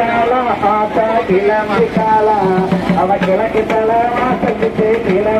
கிளம்பிட்டாளா ஆத்தா கிளம்பிட்டாளா அவ கிழக்கு தலை மாசத்துக்கு கிளம்பி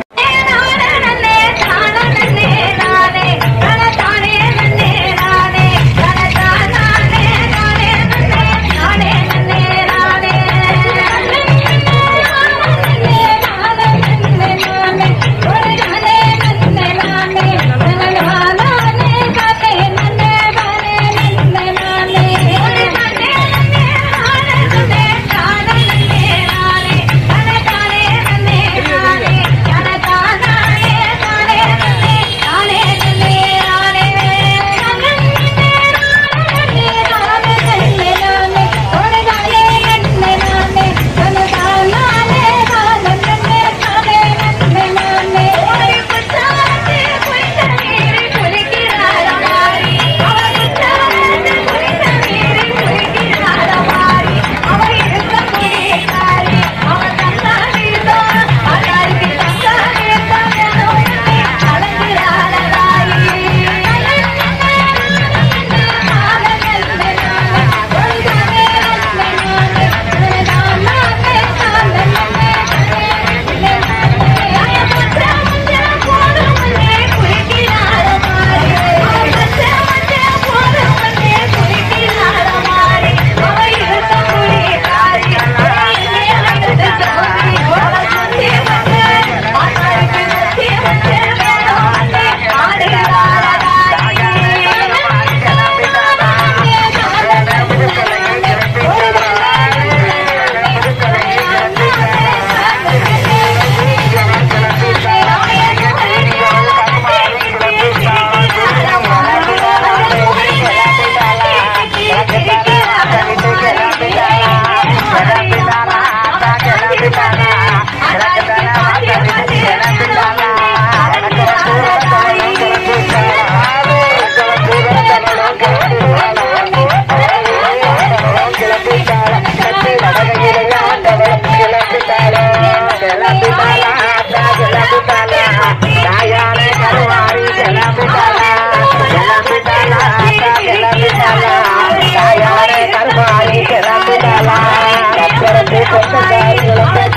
I'm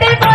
பாட்டு